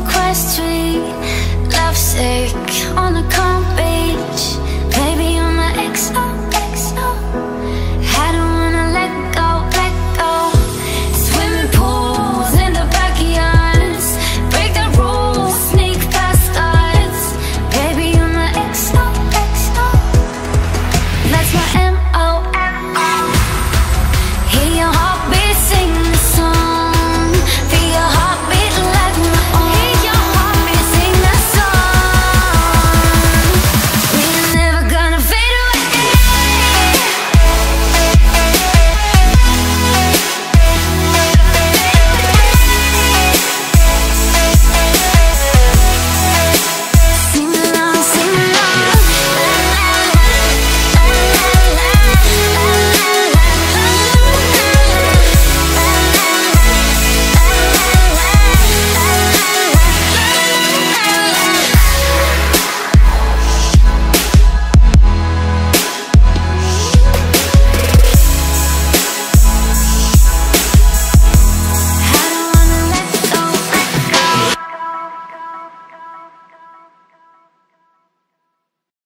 on a quest lovesick on a con.